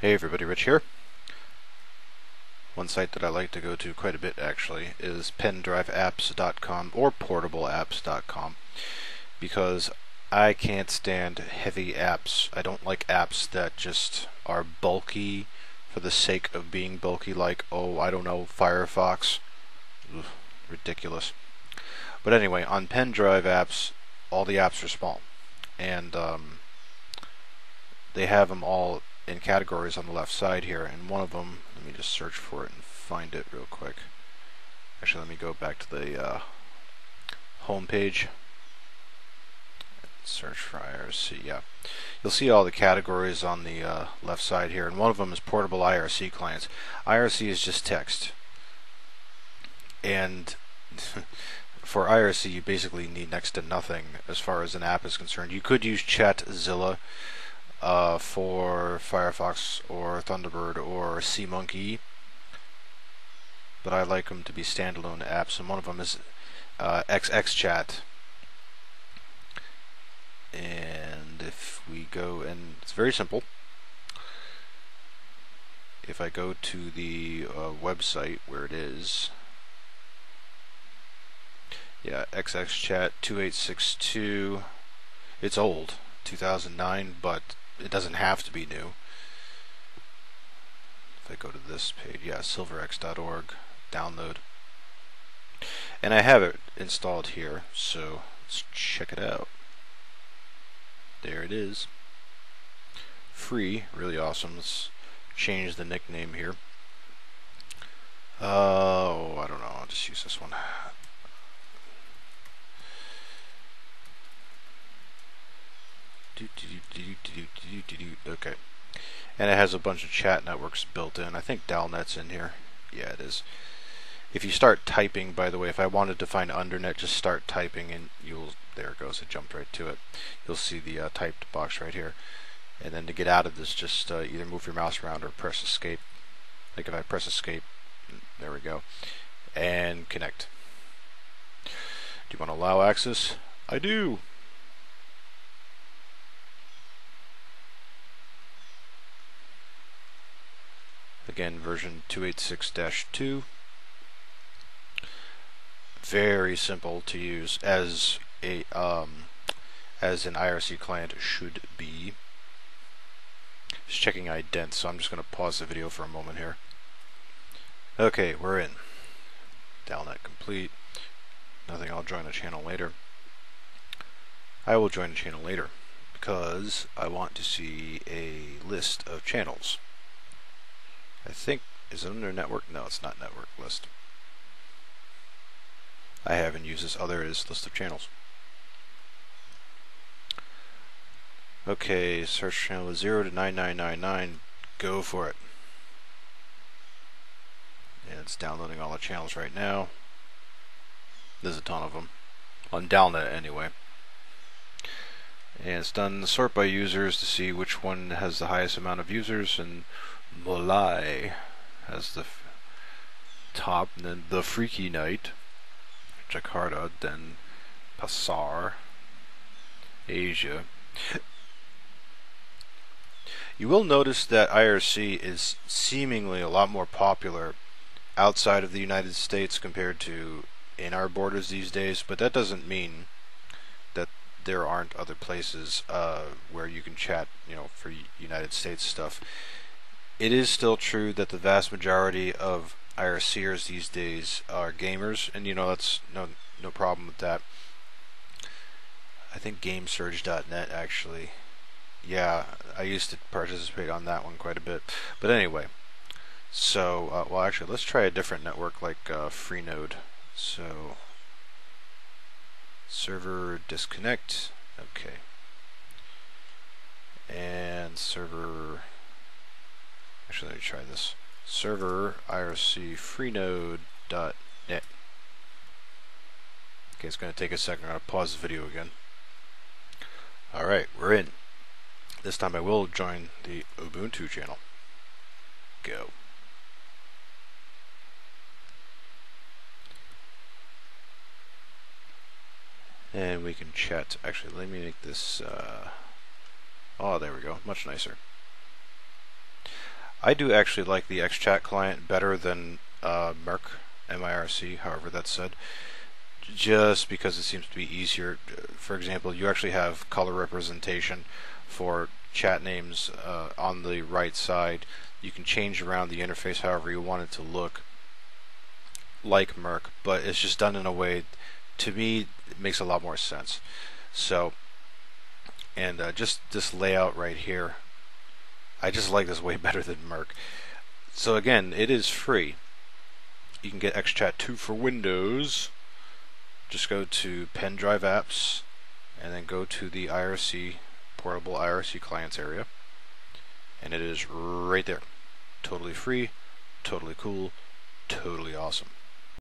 Hey everybody, Rich here. One site that I like to go to quite a bit actually is pendriveapps.com or portableapps.com because I can't stand heavy apps. I don't like apps that just are bulky for the sake of being bulky like, oh, I don't know, Firefox. Ugh, ridiculous. But anyway, on pendrive apps, all the apps are small. And um, they have them all in categories on the left side here, and one of them, let me just search for it and find it real quick. Actually, let me go back to the uh, home page. Search for IRC, yeah. You'll see all the categories on the uh, left side here, and one of them is portable IRC clients. IRC is just text. And for IRC, you basically need next to nothing as far as an app is concerned. You could use Chatzilla uh, for Firefox or Thunderbird or SeaMonkey, but I like them to be standalone apps, and one of them is uh, XChat. And if we go, and it's very simple. If I go to the uh, website where it is, yeah, XChat 2862, it's old, 2009, but it doesn't have to be new. If I go to this page, yeah, silverx.org, download. And I have it installed here, so let's check it out. There it is. Free, really awesome. Let's change the nickname here. Oh, I don't know, I'll just use this one. Okay. And it has a bunch of chat networks built in. I think Dalnet's in here. Yeah, it is. If you start typing, by the way, if I wanted to find undernet, just start typing and you'll, there it goes, it jumped right to it. You'll see the uh, typed box right here. And then to get out of this, just uh, either move your mouse around or press escape. Like if I press escape, there we go. And connect. Do you want to allow access? I do. Again, version 286-2. Very simple to use as a um, as an IRC client should be. Just checking ident, so I'm just going to pause the video for a moment here. Okay, we're in. Dalnet complete. Nothing, I'll join a channel later. I will join a channel later because I want to see a list of channels. I think, is it under network? No, it's not network list. I haven't used this other as list of channels. Okay, search channel 0 to 9999. Go for it. And it's downloading all the channels right now. There's a ton of them. On Dalnet anyway. And it's done sort by users to see which one has the highest amount of users and Molai has the top, and then the Freaky Night, Jakarta, then Pasar, Asia. You will notice that IRC is seemingly a lot more popular outside of the United States compared to in our borders these days, but that doesn't mean that there aren't other places uh, where you can chat, you know, for United States stuff it is still true that the vast majority of IRCers these days are gamers, and you know that's no no problem with that. I think GameSurge.net actually, yeah, I used to participate on that one quite a bit. But anyway, so uh, well actually let's try a different network like uh, Freenode. So server disconnect, okay, and server Actually, let me try this. Server irc freenode.net. Okay, it's going to take a second. I'm going to pause the video again. Alright, we're in. This time I will join the Ubuntu channel. Go. And we can chat. Actually, let me make this. Uh, oh, there we go. Much nicer. I do actually like the XChat client better than uh, mIRC, M-I-R-C, however that's said, just because it seems to be easier. For example, you actually have color representation for chat names uh, on the right side. You can change around the interface however you want it to look like mIRC, but it's just done in a way, to me, it makes a lot more sense. So, and uh, just this layout right here, I just like this way better than mIRC. So again, it is free. You can get XChat 2 for Windows. Just go to Pen Drive Apps, and then go to the IRC portable IRC clients area, and it is right there. Totally free, totally cool, totally awesome.